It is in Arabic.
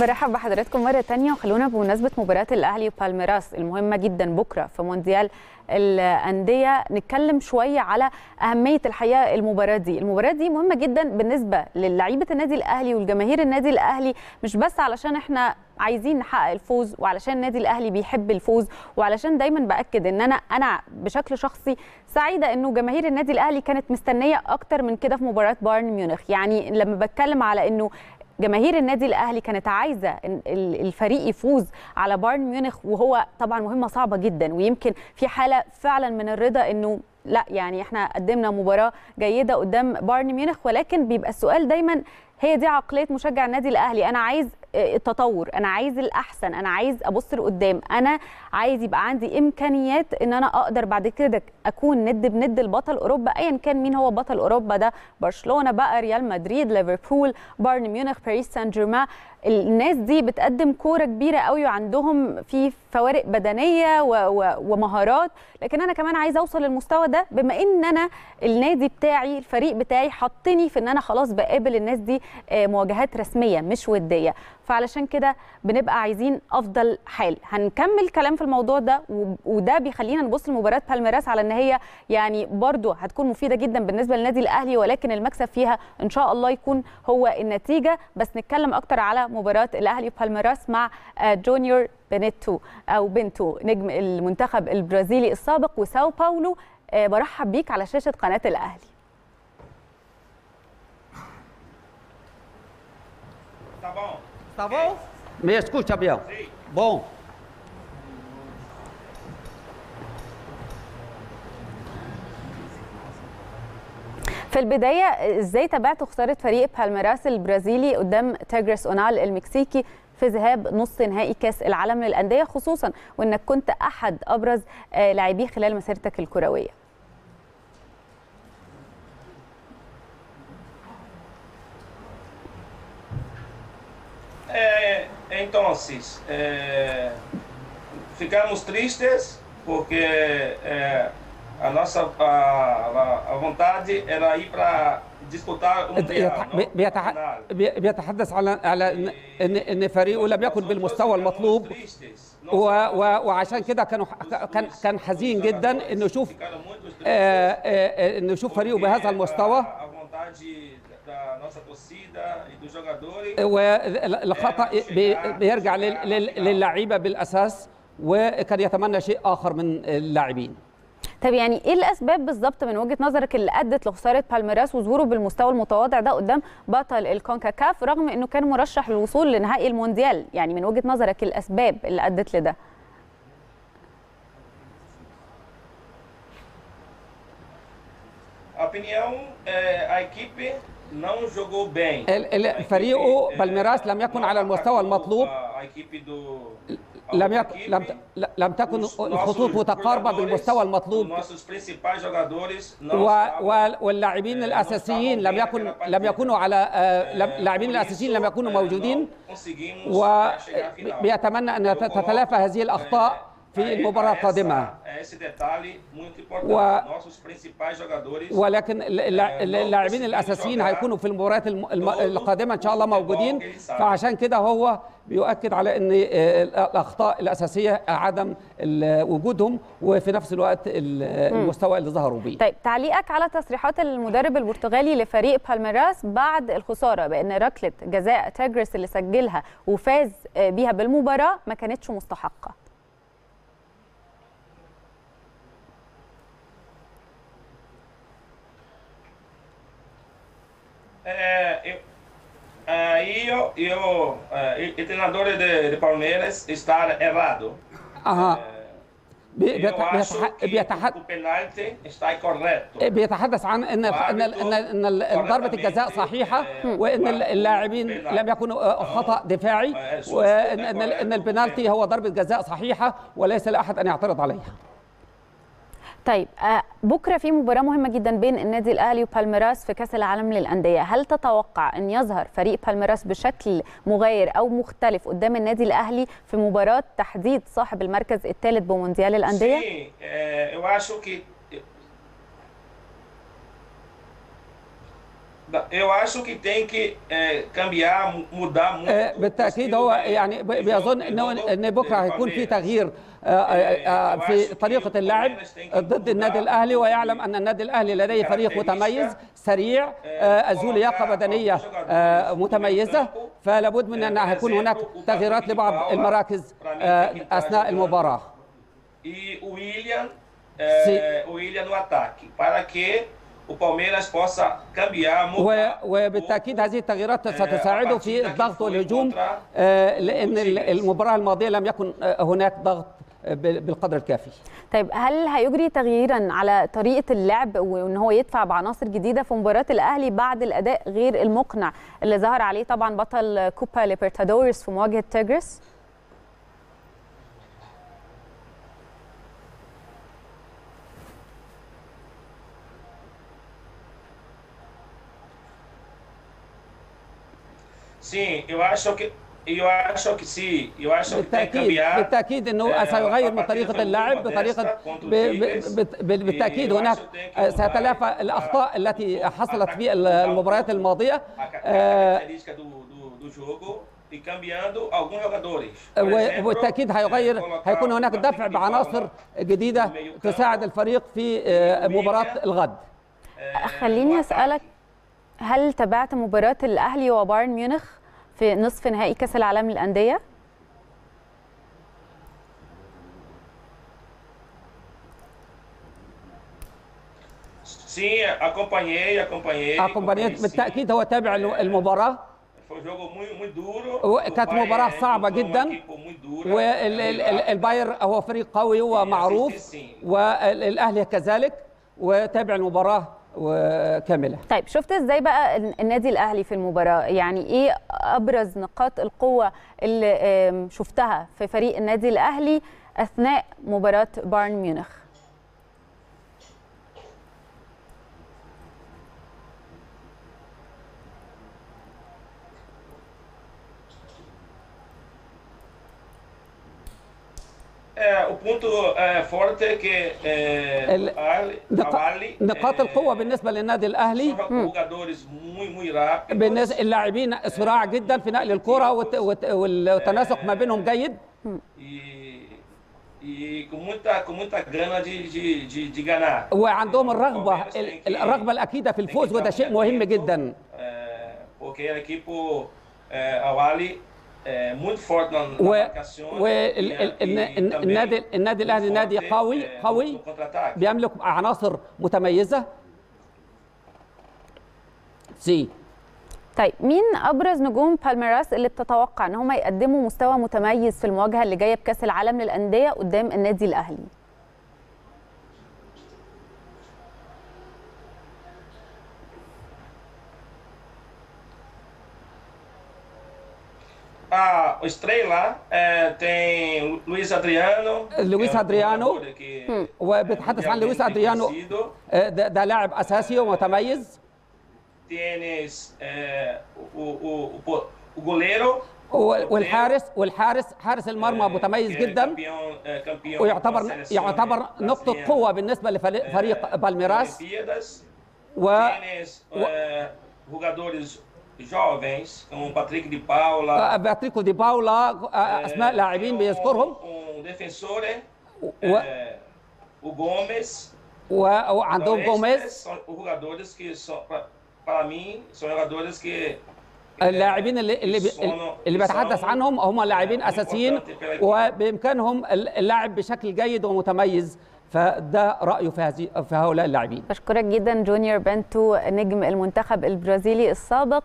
برحب بحضراتكم مرة تانية وخلونا بمناسبة مباراة الأهلي وبالميراس المهمة جدا بكرة في مونديال الأندية نتكلم شوية على أهمية الحقيقة المباراة دي. المباراة دي مهمة جدا بالنسبة للعيبة النادي الأهلي والجماهير النادي الأهلي مش بس علشان إحنا عايزين نحقق الفوز وعلشان النادي الأهلي بيحب الفوز وعلشان دايما بأكد إن أنا أنا بشكل شخصي سعيدة إنه جماهير النادي الأهلي كانت مستنية أكتر من كده في مباراة بايرن ميونخ. يعني لما بتكلم على إنه جماهير النادي الأهلي كانت عايزة الفريق يفوز على بايرن ميونخ وهو طبعا مهمة صعبة جدا ويمكن في حالة فعلا من الرضا إنه لا يعني إحنا قدمنا مباراة جيدة قدام بايرن ميونخ ولكن بيبقى السؤال دايما هي دي عقلية مشجع النادي الأهلي؟ أنا عايز التطور أنا عايز الأحسن أنا عايز أبص لقدام أنا عايز يبقى عندي إمكانيات إن أنا أقدر بعد كده أكون ند بند البطل أوروبا ايا كان مين هو بطل أوروبا ده؟ برشلونة بقى ريال مدريد ليفربول بايرن ميونخ باريس سان جيرمان. الناس دي بتقدم كورة كبيرة قوي وعندهم في فوارق بدنية ومهارات. لكن أنا كمان عايزة أوصل للمستوى ده. بما إن أنا النادي بتاعي الفريق بتاعي حطني في إن أنا خلاص بقابل الناس دي مواجهات رسمية مش ودية. فعلشان كده بنبقى عايزين أفضل حال. هنكمل كلام في الموضوع ده وده بيخلينا نبص لمباراة بالميراس على إن هي يعني برضو هتكون مفيدة جدا بالنسبة للنادي الأهلي ولكن المكسب فيها إن شاء الله يكون هو النتيجة. بس نتكلم أكتر على مباراة الأهلي وبالميراس مع جونيور بينيتو أو بنتو نجم المنتخب البرازيلي السابق وساو باولو. برحب بيك على شاشة قناة الأهلي. Tá bom. Tá bom? Me escuta, Biel. Bom. في البداية إزاي تابعتوا خسارة فريق بالميراس البرازيلي قدام تاجرس أونال المكسيكي في ذهاب نص نهائي كأس العالم للأندية خصوصا وإنك كنت أحد أبرز لاعبيه خلال مسيرتك الكروية É, então, é, ficamos tristes porque é, a nossa a, a, vontade era ir para disputar um بيتحدث على على ان ان فريقه لم يكن بالمستوى المطلوب و و وعشان كده كانوا كان كان حزين جدا انه يشوف انه يشوف فريقه بهذا المستوى والخطا بيرجع للعيبة بالأساس وكان يتمنى شيء آخر من اللاعبين. طب يعني إيه الأسباب بالظبط من وجهة نظرك اللي أدت لخسارة بالميراس وظهوره بالمستوى المتواضع ده قدام بطل الكونكاكاف رغم إنه كان مرشح للوصول لنهائي المونديال؟ يعني من وجهة نظرك الأسباب اللي أدت لده؟ Opinião, é, a equipe não jogou bem. فريقه بالميراس لم يكن على المستوى المطلوب لم يكن لم لم تكن الخطوط متقاربه بالمستوى المطلوب واللاعبين الاساسيين لم يكن لم يكونوا على اللاعبين الاساسيين لم يكونوا موجودين وبيتمنى ان تتلافى هذه الاخطاء في المباراة القادمة. ولكن اللاعبين الأساسيين هيكونوا في المباريات القادمة إن شاء الله موجودين. فعشان كده هو بيؤكد على أن الأخطاء الأساسية عدم وجودهم وفي نفس الوقت المستوى اللي ظهروا بيه. طيب تعليقك على تصريحات المدرب البرتغالي لفريق بالميراس بعد الخسارة بأن ركلة جزاء تاجرس اللي سجلها وفاز بيها بالمباراة ما كانتش مستحقة É, eu, eu, eu, o treinador de, de Palmeiras está errado. Aham. بيتحدث بيتحدث عن ان ان ان ان ضربه الجزاء صحيحه وان اللاعبين لم يكونوا خطأ دفاعي وان ان البنالتي هو ضربة جزاء صحيحة وليس لأحد أن يعترض عليها طيب بكرة في مباراة مهمة جدا بين النادي الأهلي وبالميراس في كأس العالم للأندية. هل تتوقع أن يظهر فريق بالميراس بشكل مغاير أو مختلف قدام النادي الأهلي في مباراة تحديد صاحب المركز الثالث بمونديال الأندية؟ Sim, é, eu acho que tem que é, cambiar, mudar muito. آه، بالتاكيد هو يعني بيظن انه ان بكره هيكون في تغيير آه، آه، آه، في طريقة اللعب ضد النادي الأهلي ويعلم أن النادي الأهلي لديه فريق متميز سريع ذو لياقه بدنيه متميزة. فلا بد من أن هيكون هناك تغييرات لبعض المراكز أثناء المباراة. E o William, é, o William no ataque, para que o Palmeiras possa cambiar, mudar. وبالتاكيد هذه التغييرات ستساعده في الضغط والهجوم آه، لأن ال- المباراة الماضية لم يكن آه، هناك ضغط آه، بال- بالقدر الكافي. طيب هل هيجري تغييرا على طريقة اللعب وإن هو يدفع بعناصر جديدة في مباراة الأهلي بعد الأداء غير المقنع اللي ظهر عليه طبعا بطل كوبا ليبرتادوريس في مواجهة تيجرس Sim, eu acho que, eu acho que, sim, eu acho que بالتأكيد بالتأكيد إنه سيغير من طريقة اللعب بطريقة بالتأكيد هناك سيتلافى الأخطاء التي حصلت في المباريات الماضية. آه، وبالتأكيد هيغير هيكون هناك دفع بعناصر جديدة تساعد الفريق في آه، مباراة الغد. خليني أسألك هل تابعت مباراة الأهلي وبايرن ميونخ؟ في نصف نهائي كأس العالم للأندية Sim, acompanhei, acompanhei. اكومبانيت acompanhei, sim. بالتاكيد هو تابع. وكانت O مباراة صعبة جداً. والباير هو فريق قوي ومعروف والاهلي كذلك وتابع المباراه كامله طيب شفت إزاي بقى النادي الأهلي في المباراة؟ يعني إيه أبرز نقاط القوة اللي شفتها في فريق النادي الأهلي أثناء مباراة بايرن ميونخ É, o forte é que نقاط القوة بالنسبة للنادي الأهلي. بالنسبة اللاعبين سراع جدا في نقل الكرة والتناسق ما بينهم جيد. وعندهم الرغبة الرغبة الأكيدة في الفوز وده شيء مهم جدا. Muito forte na, na marcação. والنادي النادي الاهلي نادي قوي قوي. بيملك عناصر متميزه سي طيب مين أبرز نجوم بالميراس اللي بتتوقع إن هم يقدموا مستوى متميز في المواجهة اللي جاية بكأس العالم للأندية قدام النادي الأهلي Ah, o estrela é, tem Luiz Adriano. Luiz um Adriano. jogador que وبتحدث عن لويس ادريانو. آه، ده, ده لاعب اساسي ومتميز Tienes é, o, o, o, o goleiro. و- والحارس والحارس حارس المرمى متميز جدا ويعتبر يعتبر نقطة قوة بالنسبة لفريق بالميراس. و jogadores jovens, como Patrick de Paula. آه، باتريك دي باولا آه، اسماء لاعبين بيذكرهم defensor, و- é, o Gomes. و- وعندهم Então, esses جوميز São os jogadores que, são, para mim, são jogadores que. اللاعبين اللي اللي بي- اللي بتحدث عنهم هم لاعبين أساسيين وبإمكانهم اللعب بشكل جيد ومتميز فده رايه في هذه في هؤلاء اللاعبين بشكرك جدا جونيور بنتو نجم المنتخب البرازيلي السابق